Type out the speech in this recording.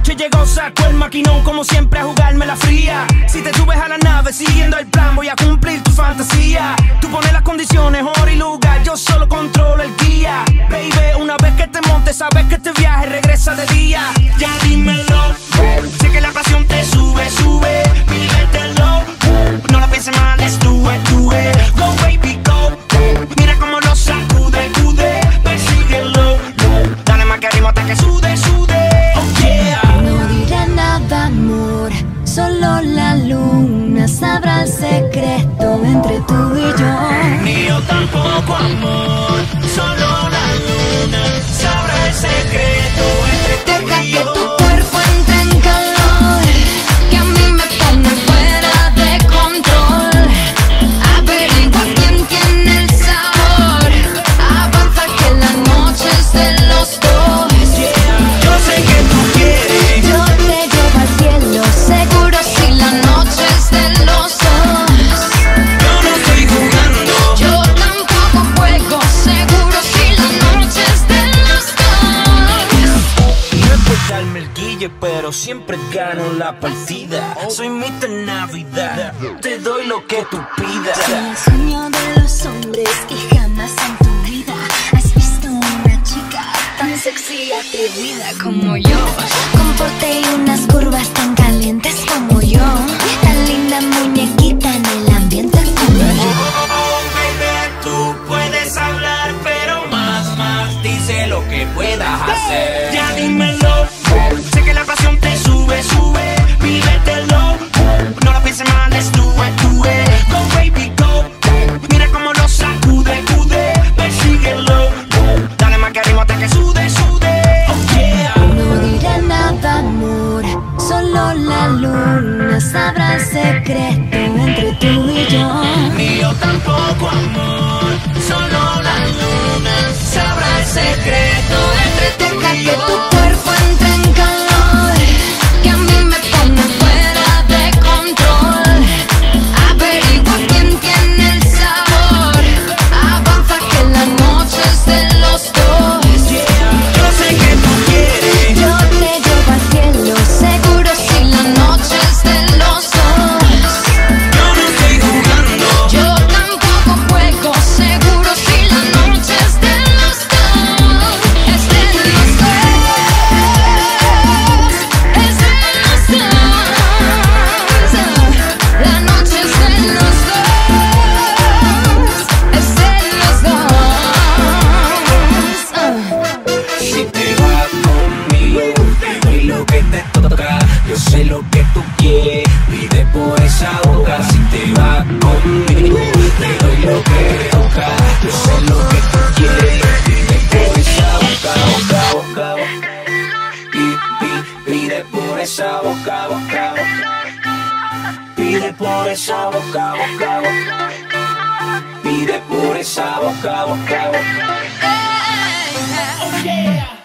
noche llegó, sacó el maquinón como siempre a jugarme la fría. Si te subes a la nave siguiendo el plan, voy a cumplir tu fantasía. secreto entre tú y yo. Ni yo tampoco, amor. sigue, pero siempre gano la partida. Soy mitad Navidad, te doy lo que tú pidas. El sueño de los hombres que jamás en tu vida has visto una chica tan sexy y atrevida como yo. Con porte y unas curvas tan calientes. secreto entre tú y yo. por esa boca, boca, boca. Pide por esa boca, boca, boca. Pide por esa boca, boca, boca. Oh, yeah.